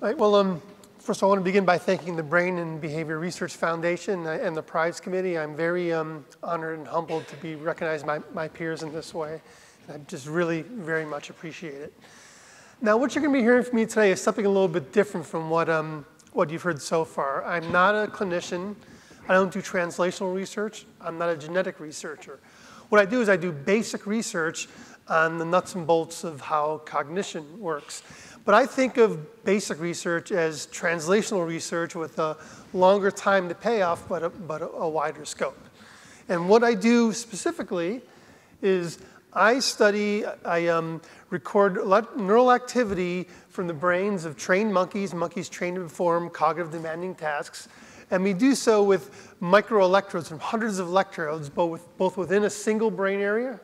All right, well, um, first I want to begin by thanking the Brain and Behavior Research Foundation and the Prize Committee. I'm very um, honored and humbled to be recognized by my peers in this way. And I just really very much appreciate it. Now, what you're going to be hearing from me today is something a little bit different from what, um, what you've heard so far. I'm not a clinician. I don't do translational research. I'm not a genetic researcher. What I do is I do basic research on the nuts and bolts of how cognition works. But I think of basic research as translational research with a longer time to pay off, but a, but a, wider scope. And what I do specifically is I study, I um, record neural activity from the brains of trained monkeys, monkeys trained to perform cognitive demanding tasks. And we do so with microelectrodes from hundreds of electrodes, both, both within a single brain area,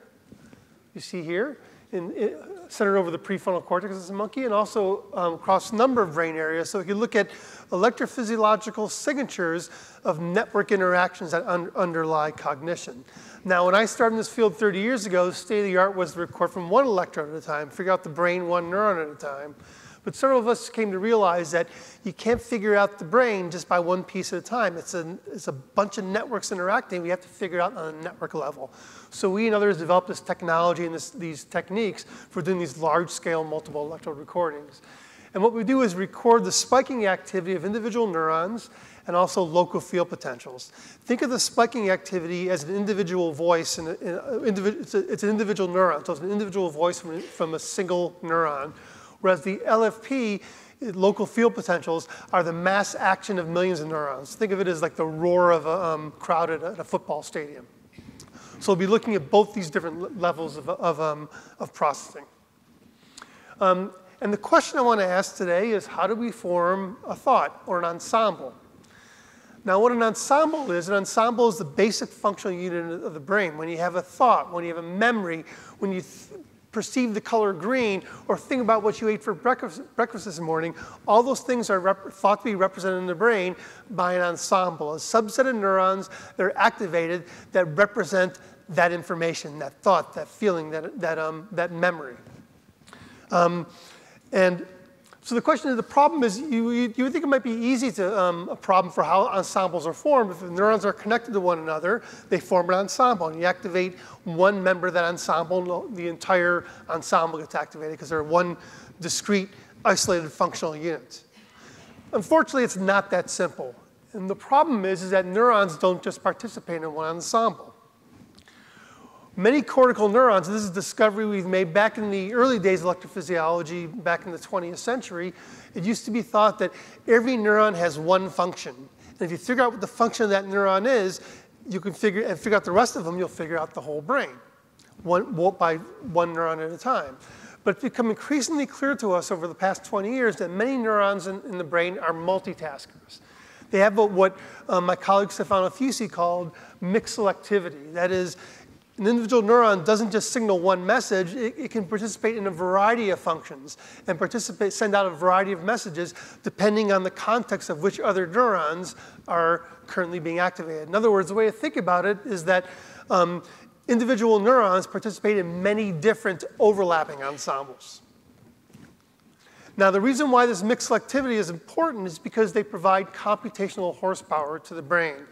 you see here, in, in, centered over the prefrontal cortex as a monkey, and also um, across a number of brain areas. So if you look at electrophysiological signatures of network interactions that un underlie cognition. Now, when I started in this field 30 years ago, the state of the art was to record from one electrode at a time, figure out the brain one neuron at a time. But several of us came to realize that you can't figure out the brain just by one piece at a time. It's a, it's a bunch of networks interacting. We have to figure it out on a network level. So we and others developed this technology and this, these techniques for doing these large-scale multiple electrode recordings. And what we do is record the spiking activity of individual neurons and also local field potentials. Think of the spiking activity as an individual voice, and it's, it's, an individual neuron, so it's an individual voice from, from a single neuron Whereas the LFP, local field potentials, are the mass action of millions of neurons. Think of it as like the roar of a um, crowd at a, at a, football stadium. So we'll be looking at both these different levels of, of, um, of processing. Um, and the question I want to ask today is how do we form a thought or an ensemble? Now, what an ensemble is, an ensemble is the basic functional unit of the brain. When you have a thought, when you have a memory, when you perceive the color green or think about what you ate for breakfast, breakfast this morning, all those things are thought to be represented in the brain by an ensemble, a subset of neurons that are activated that represent that information, that thought, that feeling, that, that, um, that memory. Um, and so the question is, the problem is, you, you, you, would think it might be easy to, um, a problem for how ensembles are formed. If the neurons are connected to one another, they form an ensemble. And you activate one member of that ensemble, the entire ensemble gets activated because they're one discrete, isolated functional unit. Unfortunately, it's not that simple. And the problem is, is that neurons don't just participate in one ensemble. Many cortical neurons, this is a discovery we've made back in the early days of electrophysiology, back in the 20th century. It used to be thought that every neuron has one function. And if you figure out what the function of that neuron is, you can figure, and figure out the rest of them, you'll figure out the whole brain, one, by one neuron at a time. But it's become increasingly clear to us over the past 20 years that many neurons in, in the brain are multitaskers. They have what uh, my colleague Stefano Fusi called mixed selectivity. That is, an individual neuron doesn't just signal one message, it, it, can participate in a variety of functions and participate, send out a variety of messages depending on the context of which other neurons are currently being activated. In other words, the way to think about it is that um, individual neurons participate in many different overlapping ensembles. Now, the reason why this mixed selectivity is important is because they provide computational horsepower to the brain.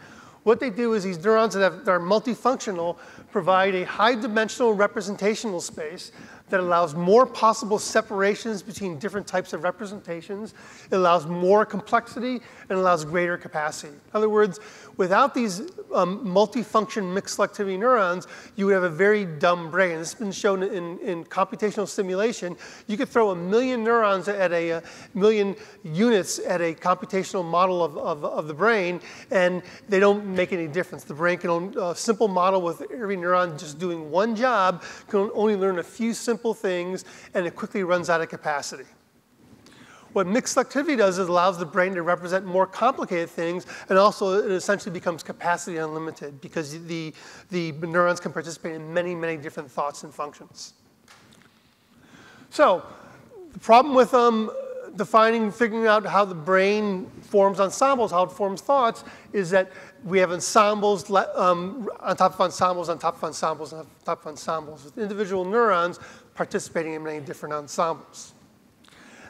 What they do is these neurons that, have, that are multifunctional provide a high dimensional representational space that allows more possible separations between different types of representations. It allows more complexity and allows greater capacity. In other words, without these um, multifunction mixed selectivity neurons, you would have a very dumb brain. This has been shown in, in computational simulation. You could throw a million neurons at a, a uh, million units at a computational model of, of, of, the brain, and they don't make any difference. The brain can, a simple model with every neuron just doing one job, can only learn a few simple things, and it quickly runs out of capacity. What mixed selectivity does is allows the brain to represent more complicated things, and also it essentially becomes capacity unlimited because the, the neurons can participate in many, many different thoughts and functions. So the problem with um, defining, figuring out how the brain forms ensembles, how it forms thoughts, is that we have ensembles um, on top of ensembles, on top of ensembles, on top of ensembles, with individual neurons participating in many different ensembles.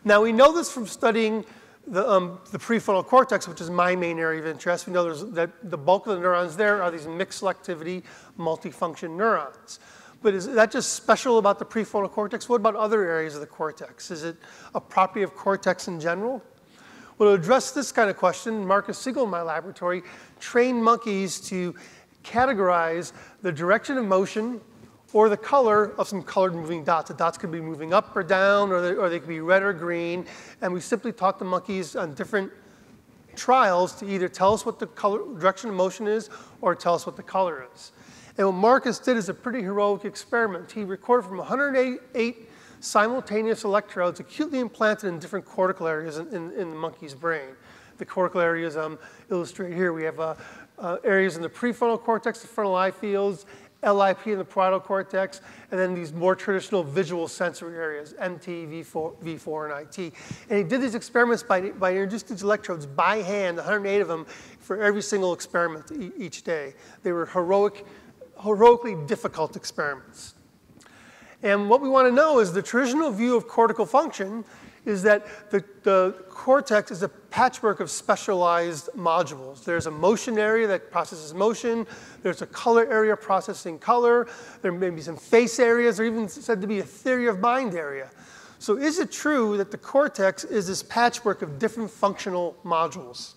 Now, we know this from studying the, um, the prefrontal cortex, which is my main area of interest, we know that the bulk of the neurons there are these mixed selectivity, multifunction neurons. But is that just special about the prefrontal cortex? What about other areas of the cortex? Is it a property of cortex in general? Well, to address this kind of question, Markus Siegel in my laboratory trained monkeys to categorize the direction of motion or the color of some colored moving dots. The dots could be moving up or down, or they, or they could be red or green. And we simply taught the monkeys on different trials to either tell us what the color, direction of motion is or tell us what the color is. And what Markus did is a pretty heroic experiment. He recorded from 108 simultaneous electrodes acutely implanted in different cortical areas in, in, in the monkey's brain. The cortical areas um, illustrated here. We have uh, uh, areas in the prefrontal cortex, the frontal eye fields, LIP in the parietal cortex, and then these more traditional visual sensory areas, MT, V4, V4 and IT. And he did these experiments by, by introducing these electrodes by hand, 108 of them, for every single experiment each day. They were heroic, heroically difficult experiments. And what we want to know is the traditional view of cortical function is that the, the cortex is a patchwork of specialized modules. There's a motion area that processes motion. There's a color area processing color. There may be some face areas, or even said to be a theory of mind area. So is it true that the cortex is this patchwork of different functional modules?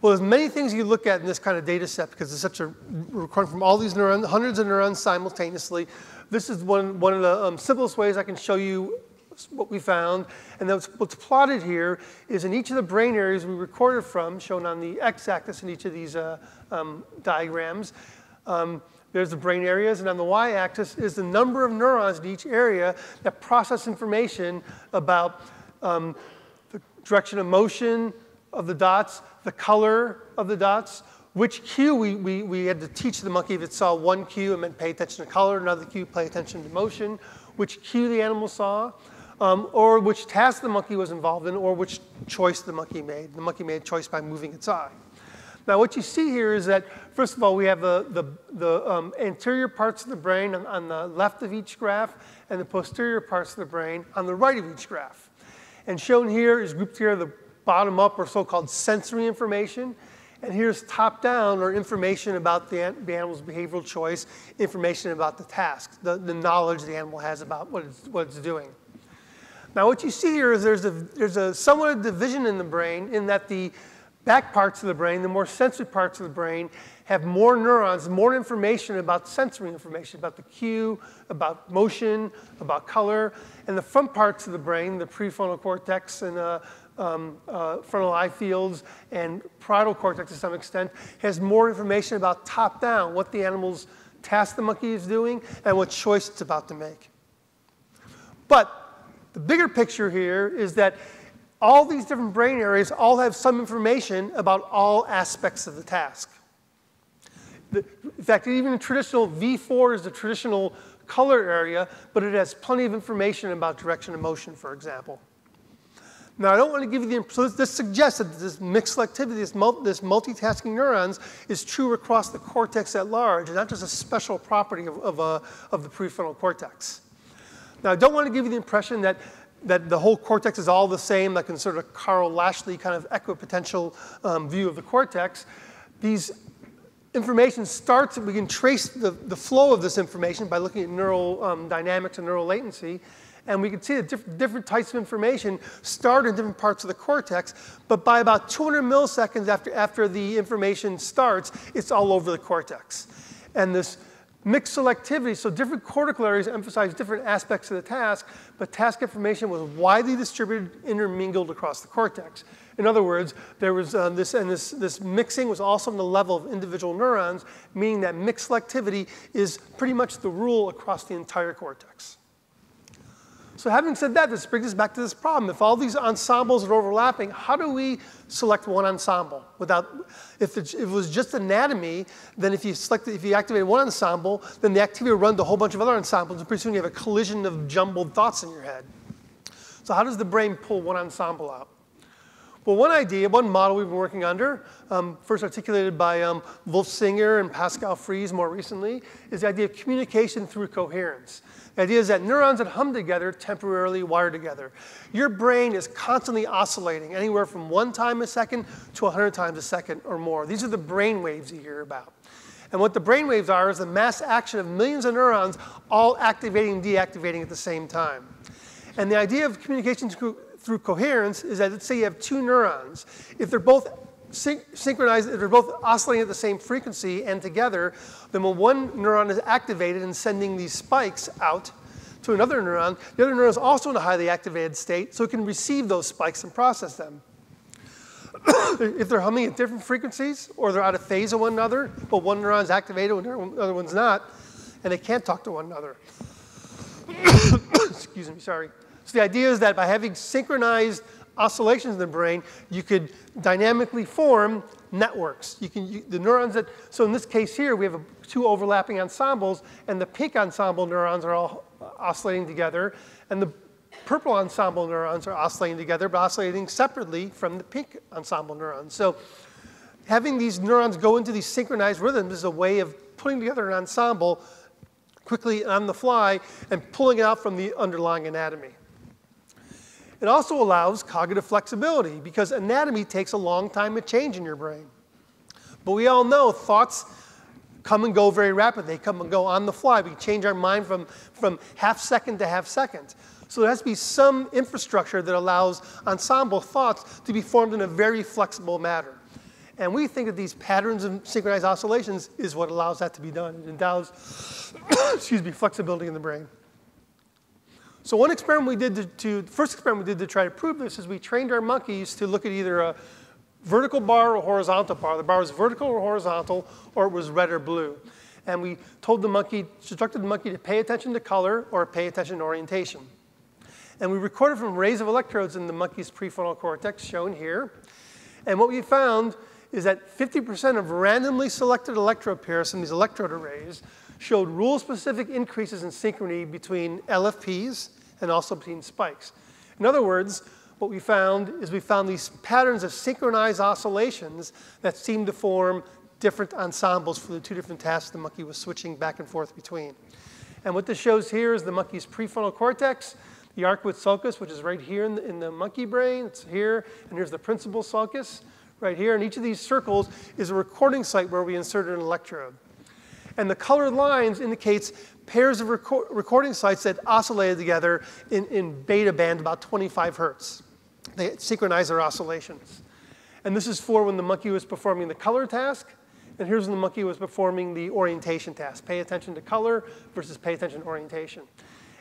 Well, there's many things you look at in this kind of data set because it's such a recording from all these neurons, hundreds of neurons simultaneously. This is one, one of the um, simplest ways I can show you what we found. And what's, what's plotted here is in each of the brain areas we recorded from, shown on the x-axis in each of these uh, um, diagrams, um, there's the brain areas, and on the y-axis is the number of neurons in each area that process information about um, the direction of motion of the dots, the color of the dots, which cue we, we, we had to teach the monkey if it saw one cue, it meant pay attention to color, another cue, pay attention to motion, which cue the animal saw um, or which task the monkey was involved in, or which choice the monkey made. The monkey made a choice by moving its eye. Now, what you see here is that, first of all, we have the, the, the um, anterior parts of the brain on, on, the left of each graph and the posterior parts of the brain on the right of each graph. And shown here is grouped here the bottom up or so-called sensory information. And here's top down or information about the, the, animal's behavioral choice, information about the task, the, the knowledge the animal has about what it's, what it's doing. Now what you see here is there's a, there's a somewhat of division in the brain in that the back parts of the brain, the more sensory parts of the brain, have more neurons, more information about sensory information, about the cue, about motion, about color. And the front parts of the brain, the prefrontal cortex and uh, um, uh, frontal eye fields and parietal cortex to some extent, has more information about top down, what the animal's task the monkey is doing and what choice it's about to make. But the bigger picture here is that all these different brain areas all have some information about all aspects of the task. The, in fact, even the traditional V4 is the traditional color area, but it has plenty of information about direction of motion, for example. Now, I don't want to give you the, so this suggests that this mixed selectivity, this, this multitasking neurons is true across the cortex at large, and not just a special property of, of, of the prefrontal cortex. Now, I don't want to give you the impression that, that the whole cortex is all the same, like in sort of Karl Lashley kind of equipotential um, view of the cortex. These information starts, we can trace the, the flow of this information by looking at neural um, dynamics and neural latency. And we can see that diff different types of information start in different parts of the cortex, but by about 200 milliseconds after, after the information starts, it's all over the cortex. And this Mixed selectivity, so different cortical areas emphasize different aspects of the task, but task information was widely distributed, intermingled across the cortex. In other words, there was uh, this, and this, this mixing was also on the level of individual neurons, meaning that mixed selectivity is pretty much the rule across the entire cortex. So having said that, this brings us back to this problem. If all these ensembles are overlapping, how do we select one ensemble without, if it, if it was just anatomy, then if you select, if you activate one ensemble, then the activity will run to a whole bunch of other ensembles, and pretty soon you have a collision of jumbled thoughts in your head. So how does the brain pull one ensemble out? Well, one idea, one model we've been working under, um, first articulated by um, Wolf Singer and Pascal Fries more recently, is the idea of communication through coherence. The idea is that neurons that hum together temporarily wire together. Your brain is constantly oscillating anywhere from one time a second to 100 times a second or more. These are the brain waves you hear about. And what the brain waves are is the mass action of millions of neurons all activating and deactivating at the same time. And the idea of communication through, through coherence is that let's say you have two neurons. If they're both syn synchronized, they're both oscillating at the same frequency and together, then when one neuron is activated and sending these spikes out to another neuron, the other neuron is also in a highly activated state, so it can receive those spikes and process them. if they're humming at different frequencies or they're out of phase of one another, but one neuron is activated and the other one's not, and they can't talk to one another. Excuse me, sorry. So the idea is that by having synchronized oscillations in the brain, you could dynamically form networks. You can, you, the neurons that, so in this case here, we have a, two overlapping ensembles, and the pink ensemble neurons are all oscillating together, and the purple ensemble neurons are oscillating together, but oscillating separately from the pink ensemble neurons. So having these neurons go into these synchronized rhythms is a way of putting together an ensemble quickly on the fly and pulling it out from the underlying anatomy. It also allows cognitive flexibility because anatomy takes a long time to change in your brain. But we all know thoughts come and go very rapidly. They come and go on the fly. We change our mind from, from half second to half second. So there has to be some infrastructure that allows ensemble thoughts to be formed in a very flexible manner. And we think that these patterns of synchronized oscillations is what allows that to be done. It endows, excuse me, flexibility in the brain. So one experiment we did to, to, the first experiment we did to try to prove this is we trained our monkeys to look at either a vertical bar or horizontal bar. The bar was vertical or horizontal, or it was red or blue. And we told the monkey, instructed the monkey to pay attention to color or pay attention to orientation. And we recorded from rays of electrodes in the monkey's prefrontal cortex, shown here. And what we found is that 50% of randomly selected electrode pairs from these electrode arrays showed rule-specific increases in synchrony between LFPs and also between spikes. In other words, what we found is we found these patterns of synchronized oscillations that seem to form different ensembles for the two different tasks the monkey was switching back and forth between. And what this shows here is the monkey's prefrontal cortex, the arcuate sulcus, which is right here in the, in the monkey brain. It's here, and here's the principal sulcus right here. And each of these circles is a recording site where we inserted an electrode. And the colored lines indicates pairs of reco recording sites that oscillated together in, in beta band about 25 hertz. They synchronize their oscillations. And this is for when the monkey was performing the color task, and here's when the monkey was performing the orientation task. Pay attention to color versus pay attention to orientation.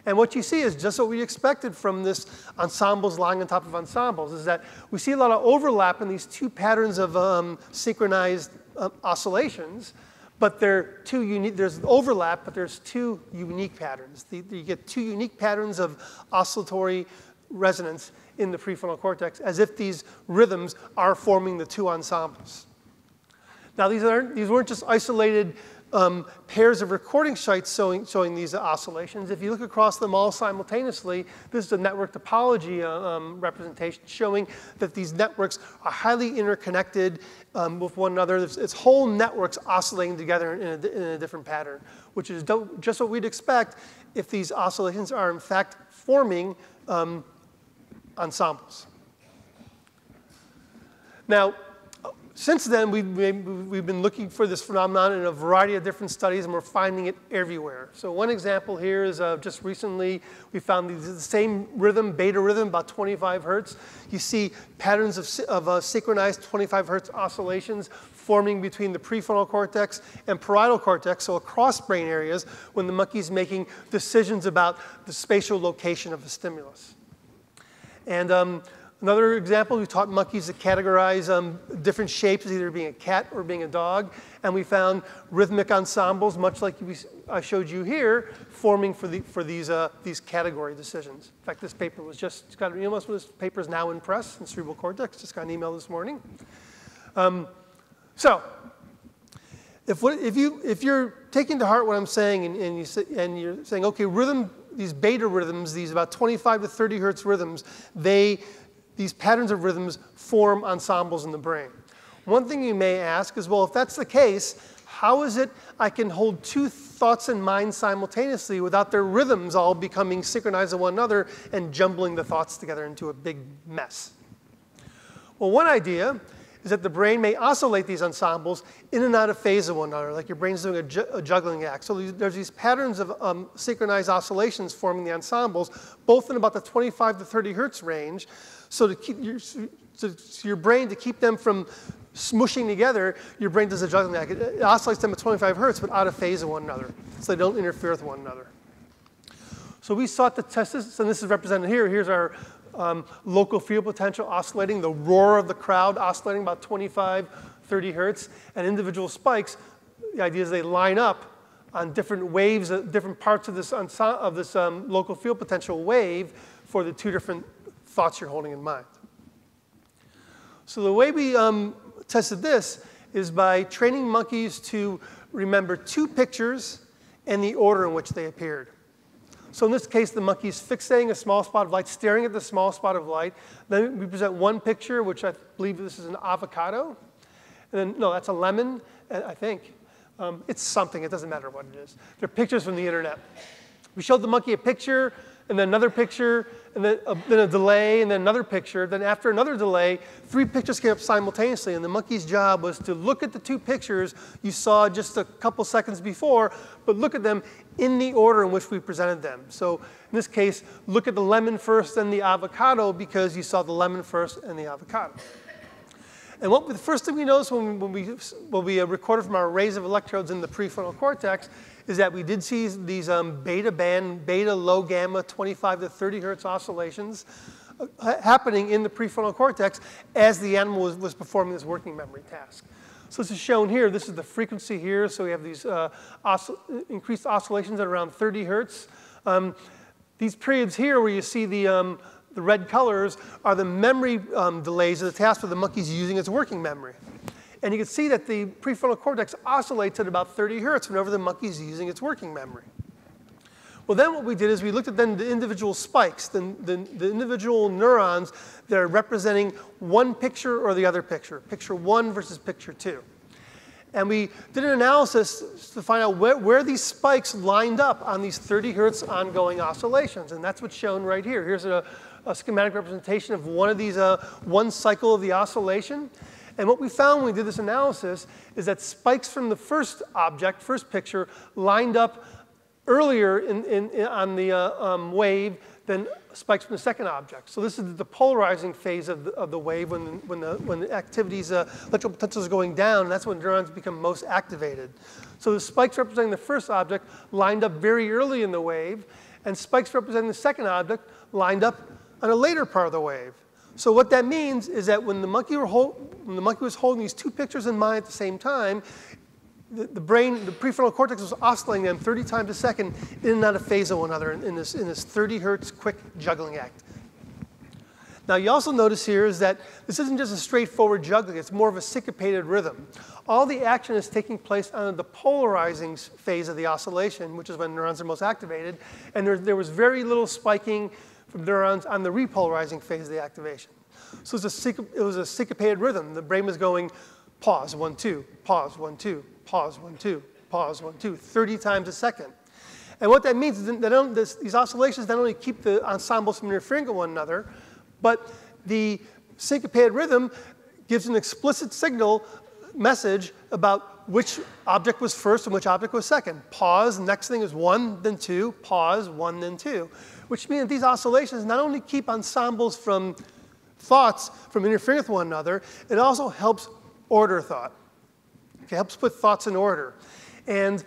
And what you see is just what we expected from this ensembles lying on top of ensembles, is that we see a lot of overlap in these two patterns of um, synchronized uh, oscillations, but they're two unique, there's overlap, but there's two unique patterns. The, you get two unique patterns of oscillatory resonance in the prefrontal cortex, as if these rhythms are forming the two ensembles. Now, these, aren't, these weren't just isolated um, pairs of recording sites showing, showing, these oscillations. If you look across them all simultaneously, this is a network topology uh, um, representation showing that these networks are highly interconnected um, with one another. It's, it's, whole networks oscillating together in a, in a different pattern, which is just what we'd expect if these oscillations are in fact forming um, ensembles. Now, since then, we've, we've been looking for this phenomenon in a variety of different studies, and we're finding it everywhere. So one example here is uh, just recently, we found the same rhythm, beta rhythm, about 25 hertz. You see patterns of, of uh, synchronized 25 hertz oscillations forming between the prefrontal cortex and parietal cortex, so across brain areas, when the monkey's making decisions about the spatial location of a stimulus. And um, Another example, we taught monkeys to categorize um, different shapes as either being a cat or being a dog, and we found rhythmic ensembles, much like we, I showed you here, forming for, the, for these, uh, these category decisions. In fact, this paper was just got an email. This paper is now in press in cerebral cortex. Just got an email this morning. Um, so, if, what, if, you, if you're taking to heart what I'm saying and, and, you, and you're saying, okay, rhythm, these beta rhythms, these about 25 to 30 hertz rhythms, they these patterns of rhythms form ensembles in the brain. One thing you may ask is, well, if that's the case, how is it I can hold two thoughts in mind simultaneously without their rhythms all becoming synchronized with one another and jumbling the thoughts together into a big mess? Well, one idea is that the brain may oscillate these ensembles in and out of phase of one another, like your brain's doing a, ju a juggling act. So there's these patterns of um, synchronized oscillations forming the ensembles, both in about the 25 to 30 hertz range. So to keep your, to your brain, to keep them from smushing together, your brain does a juggling act. It, it oscillates them at 25 hertz, but out of phase of one another, so they don't interfere with one another. So we sought to test this, and this is represented here. Here's our um, local field potential oscillating, the roar of the crowd oscillating about 25, 30 hertz, and individual spikes. The idea is they line up on different waves, uh, different parts of this, of this um, local field potential wave for the two different thoughts you're holding in mind. So the way we um, tested this is by training monkeys to remember two pictures and the order in which they appeared. So in this case, the monkey is fixating a small spot of light, staring at the small spot of light. Then we present one picture, which I believe this is an avocado. And then, no, that's a lemon, I think. Um, it's something, it doesn't matter what it is. They're pictures from the internet. We showed the monkey a picture, and then another picture, and then a, then a delay, and then another picture. Then after another delay, three pictures came up simultaneously, and the monkey's job was to look at the two pictures you saw just a couple seconds before, but look at them in the order in which we presented them. So in this case, look at the lemon first, then the avocado, because you saw the lemon first and the avocado. And what the first thing we noticed when, when we, when we uh, recorded from our arrays of electrodes in the prefrontal cortex is that we did see these um, beta band, beta low gamma 25 to 30 hertz oscillations uh, happening in the prefrontal cortex as the animal was, was, performing this working memory task. So this is shown here. This is the frequency here. So we have these uh, increased oscillations at around 30 hertz. Um, these periods here where you see the, um, the red colors are the memory um, delays of the task where the monkey's using its working memory. And you can see that the prefrontal cortex oscillates at about 30 hertz whenever the monkey's using its working memory. Well, then what we did is we looked at then the individual spikes, the, the, the, individual neurons that are representing one picture or the other picture, picture one versus picture two. And we did an analysis to find out where, where these spikes lined up on these 30 hertz ongoing oscillations. And that's what's shown right here. Here's a, a schematic representation of one of these, uh, one cycle of the oscillation. And what we found when we did this analysis is that spikes from the first object, first picture, lined up earlier in, in, in on the uh, um, wave than spikes from the second object. So this is the polarizing phase of the, of the wave when the, when the, when the uh, electrical potentials are going down, that's when neurons become most activated. So the spikes representing the first object lined up very early in the wave, and spikes representing the second object lined up on a later part of the wave. So what that means is that when the monkey, when the monkey was holding these two pictures in mind at the same time, the, the, brain, the prefrontal cortex was oscillating them 30 times a second in and out of phase of one another in, in, this, in this 30 hertz quick juggling act. Now you also notice here is that this isn't just a straightforward juggling, it's more of a syncopated rhythm. All the action is taking place on the polarizing phase of the oscillation, which is when neurons are most activated, and there, there was very little spiking from neurons on the repolarizing phase of the activation. So it was, a, it was a syncopated rhythm. The brain was going pause, one, two, pause, one, two, pause, one, two, pause, one, two, 30 times a second. And what that means is that this, these oscillations not only keep the ensembles from interfering with one another, but the syncopated rhythm gives an explicit signal message about which object was first and which object was second. Pause, next thing is one, then two, pause, one, then two. Which means these oscillations not only keep ensembles from thoughts from interfering with one another, it also helps order thought. It helps put thoughts in order. And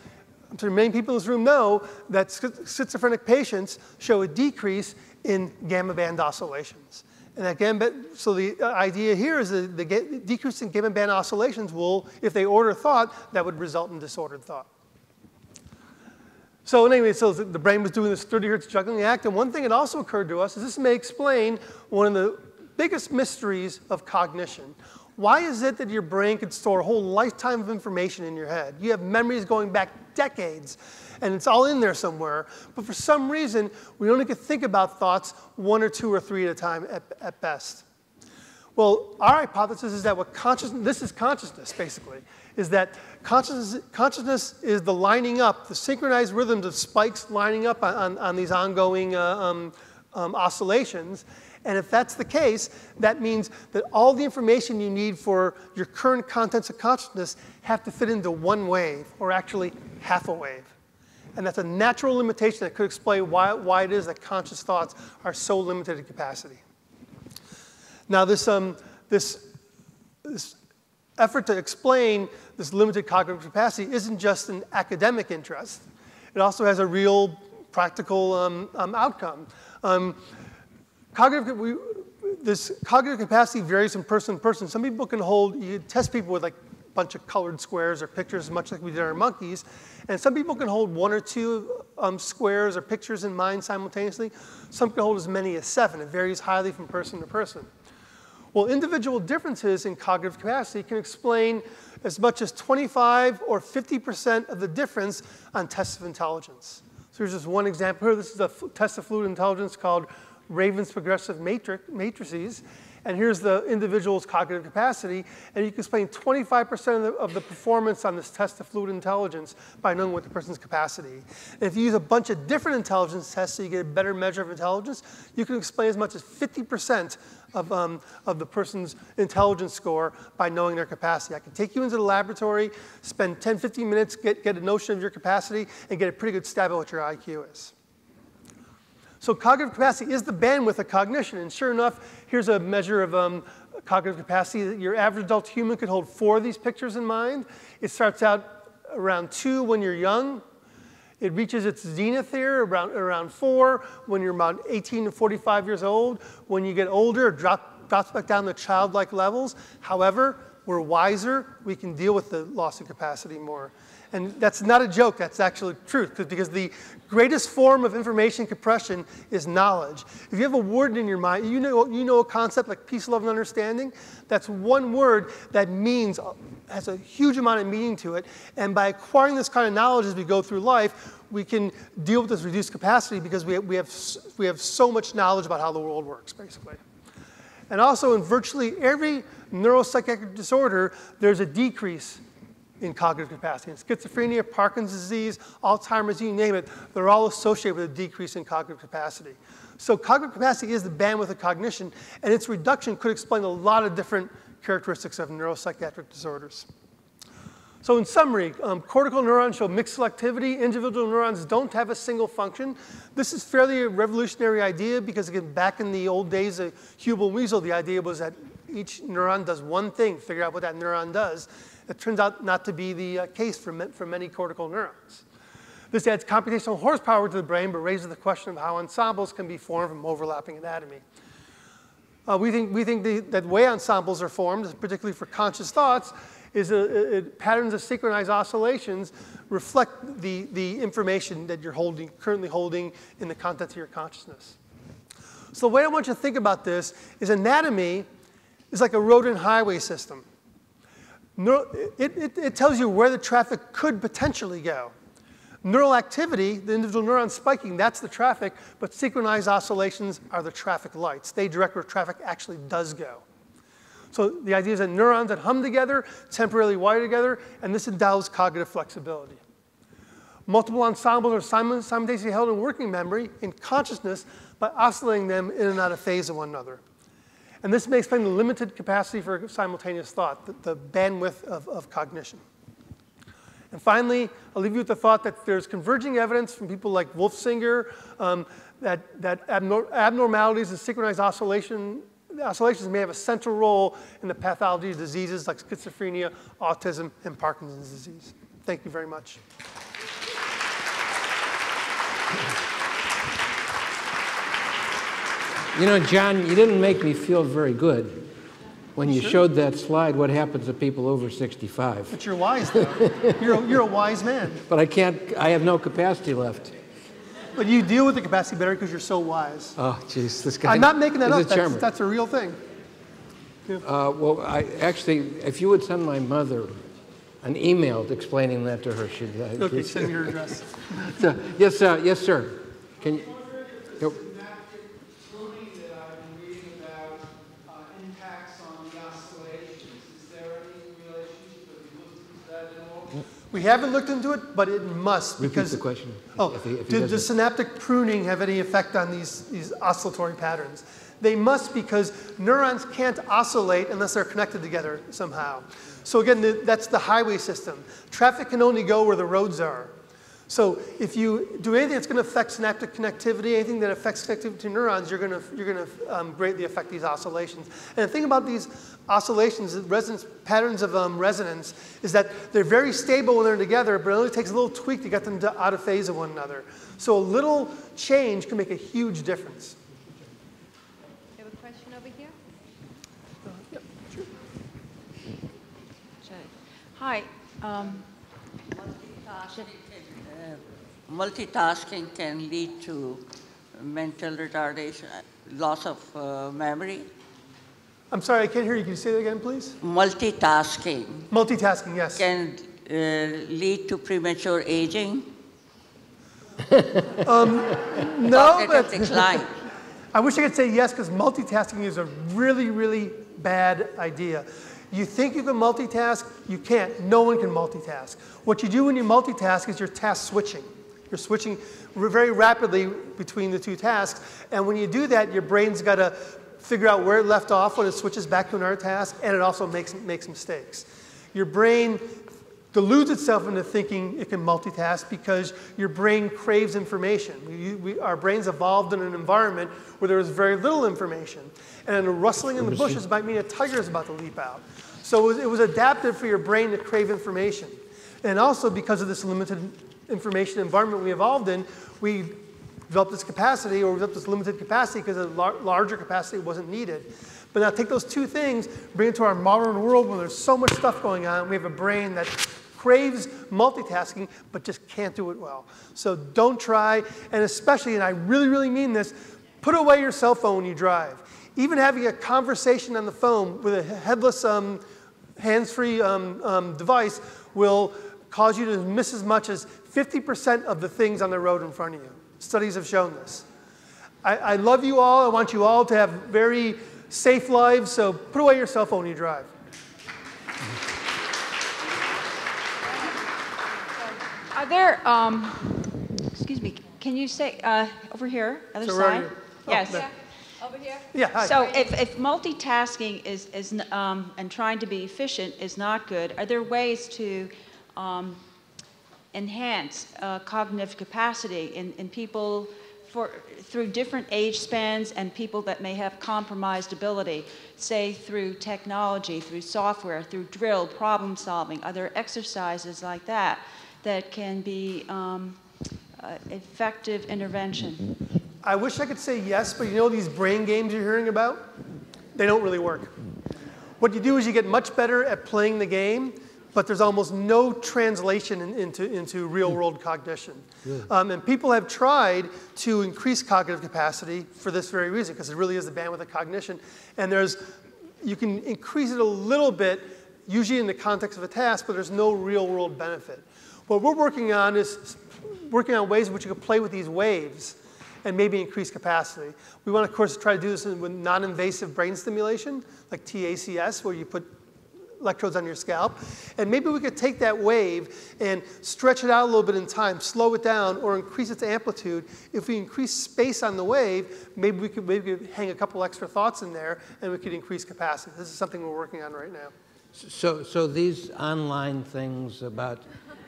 I'm sure many people in this room know that schizophrenic patients show a decrease in gamma band oscillations. And gamma, so the idea here is that the decrease in gamma band oscillations will, if they order thought, that would result in disordered thought. So anyway, so the brain was doing this 30 hertz juggling act, and one thing that also occurred to us is this may explain one of the biggest mysteries of cognition. Why is it that your brain could store a whole lifetime of information in your head? You have memories going back decades, and it's all in there somewhere. But for some reason, we only can think about thoughts one or two or three at a time at, at best. Well, our hypothesis is that what consciousness, this is consciousness basically, is that consciousness, consciousness is the lining up, the synchronized rhythms of spikes lining up on, on, on these ongoing uh, um, um, oscillations. And if that's the case, that means that all the information you need for your current contents of consciousness have to fit into one wave, or actually half a wave. And that's a natural limitation that could explain why, why it is that conscious thoughts are so limited in capacity. Now, this, um, this, this effort to explain this limited cognitive capacity isn't just an academic interest. It also has a real practical um, um, outcome. Um, cognitive, we, this cognitive capacity varies from person to person. Some people can hold, you test people with like a bunch of colored squares or pictures, much like we did our monkeys. And some people can hold one or two um, squares or pictures in mind simultaneously. Some can hold as many as seven. It varies highly from person to person. Well, individual differences in cognitive capacity can explain as much as 25 or 50% of the difference on tests of intelligence. So here's just one example here. This is a test of fluid intelligence called Raven's progressive matrix, matrices. And here's the individual's cognitive capacity. And you can explain 25% of the, of the, performance on this test of fluid intelligence by knowing what the person's capacity. And if you use a bunch of different intelligence tests so you get a better measure of intelligence, you can explain as much as 50% of, um, of the person's intelligence score by knowing their capacity. I can take you into the laboratory, spend 10, 15 minutes, get, get a notion of your capacity, and get a pretty good stab at what your IQ is. So cognitive capacity is the bandwidth of cognition. And sure enough, here's a measure of um, cognitive capacity. That your average adult human could hold four of these pictures in mind. It starts out around two when you're young. It reaches its zenith here around, around four when you're about 18 to 45 years old. When you get older, it drop, drops back down to childlike levels. However, we're wiser. We can deal with the loss of capacity more. And that's not a joke, that's actually truth, because the greatest form of information compression is knowledge. If you have a word in your mind, you know, you know a concept like peace, love, and understanding, that's one word that means, has a huge amount of meaning to it. And by acquiring this kind of knowledge as we go through life, we can deal with this reduced capacity because we we have, we have so much knowledge about how the world works, basically. And also, in virtually every neuropsychiatric disorder, there's a decrease in cognitive capacity. Schizophrenia, Parkinson's disease, Alzheimer's, you name it, they're all associated with a decrease in cognitive capacity. So cognitive capacity is the bandwidth of cognition, and its reduction could explain a lot of different characteristics of neuropsychiatric disorders. So in summary, um, cortical neurons show mixed selectivity. Individual neurons don't have a single function. This is fairly a revolutionary idea because again, back in the old days of Hubel Wiesel, the idea was that each neuron does one thing, figure out what that neuron does. It turns out not to be the uh, case for, for many cortical neurons. This adds computational horsepower to the brain, but raises the question of how ensembles can be formed from overlapping anatomy. Uh, we think, we think the, that way ensembles are formed, particularly for conscious thoughts, is a, a, patterns of synchronized oscillations reflect the, the information that you're holding, currently holding in the contents of your consciousness. So the way I want you to think about this is anatomy is like a road and highway system it, it, it tells you where the traffic could potentially go. Neural activity, the individual neurons spiking, that's the traffic, but synchronized oscillations are the traffic lights. They direct where traffic actually does go. So the idea is that neurons that hum together, temporarily wire together, and this endows cognitive flexibility. Multiple ensembles are simultaneously held in working memory in consciousness by oscillating them in and out of phase of one another. And this may explain the limited capacity for simultaneous thought, the, the bandwidth of, of cognition. And finally, I'll leave you with the thought that there's converging evidence from people like Wolf Singer um, that, that abnor abnormalities in synchronized oscillation, oscillations may have a central role in the pathology of diseases like schizophrenia, autism, and Parkinson's disease. Thank you very much. You know, John, you didn't make me feel very good when you sure. showed that slide what happens to people over 65. But you're wise, though. you're, a, you're a wise man. But I can't, I have no capacity left. But you deal with the capacity better because you're so wise. Oh, jeez, this guy. I'm not making that up. That's, that's, a real thing. Yeah. Uh, well, I actually, if you would send my mother an email explaining that to her, she'd. Uh, okay, send me your address. so, yes, uh, yes, sir. Can you? We haven't looked into it, but it must Repeat because. the question. Oh, if he- if he did the synaptic pruning have any effect on these, these oscillatory patterns? They must because neurons can't oscillate unless they're connected together somehow. So again, the, that's the highway system. Traffic can only go where the roads are. So if you do anything that's going to affect synaptic connectivity, anything that affects connectivity to neurons, you're going to, you're going to um, greatly affect these oscillations. And the thing about these oscillations, the resonance, patterns of um, resonance, is that they're very stable when they're together, but it only takes a little tweak to get them to, out of phase of one another. So a little change can make a huge difference. You have a question over here? Jay. Hi. um, Uh, Multitasking can lead to mental retardation, uh, loss of uh, memory. I'm sorry, I can't hear you. Can you say that again, please? Multitasking Multitasking, yes. can uh, lead to premature aging, no, cognitive but decline. I wish I could say yes because multitasking is a really, really bad idea. You think you can multitask, you can't. No one can multitask. What you do when you multitask is you're task switching. You're switching very rapidly between the two tasks. And when you do that, your brain's got to figure out where it left off when it switches back to another task, and it also makes, makes mistakes. Your brain deludes itself into thinking it can multitask because your brain craves information. We, we, our brains evolved in an environment where there was very little information. And a rustling in the bushes might mean a tiger is about to leap out. So it was, it was adapted for your brain to crave information. And also because of this limited information environment we evolved in, we developed this capacity or we developed this limited capacity because a lar- larger capacity wasn't needed. But now take those two things, bring it to our modern world where there's so much stuff going on. We have a brain that craves multitasking but just can't do it well. So don't try, and especially, and I really, really mean this, put away your cell phone when you drive. Even having a conversation on the phone with a headless, um, hands-free um, um, device will cause you to miss as much as 50% of the things on the road in front of you. Studies have shown this. I, I love you all. I want you all to have very safe lives, so put away your cell phone when you drive. Are there, um, excuse me, can you say, uh, over here, other So where are side? Oh, Yes. there. Over here? Yeah, hi. So if, if multitasking is, is, um, and trying to be efficient is not good, are there ways to um, enhance uh, cognitive capacity in, in people for, through different age spans and people that may have compromised ability, say through technology, through software, through drill, problem solving? Are there exercises like that that can be um, uh, effective intervention? I wish I could say yes, but you know these brain games you're hearing about? They don't really work. What you do is you get much better at playing the game, but there's almost no translation in- into, into real world cognition. Um, and people have tried to increase cognitive capacity for this very reason, because it really is the bandwidth of cognition. And there's, you can increase it a little bit, usually in the context of a task, but there's no real world benefit. What we're working on is working on ways in which you can play with these waves and maybe increase capacity. We want, of course, to try to do this with non-invasive brain stimulation, like TACS, where you put electrodes on your scalp. And maybe we could take that wave and stretch it out a little bit in time, slow it down, or increase its amplitude. If we increase space on the wave, maybe we could, maybe we could hang a couple extra thoughts in there, and we could increase capacity. This is something we're working on right now. So, so these online things about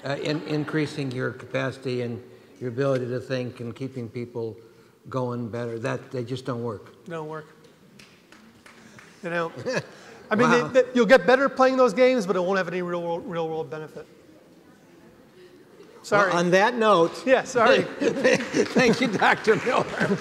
uh, in, increasing your capacity and your ability to think and keeping people going better, that they just don't work. Don't work. You know, I mean, Wow. they, they, you'll get better playing those games, but it won't have any real world, real world benefit. Sorry. Well, on that note, yeah, sorry. thank you, Dr. Miller.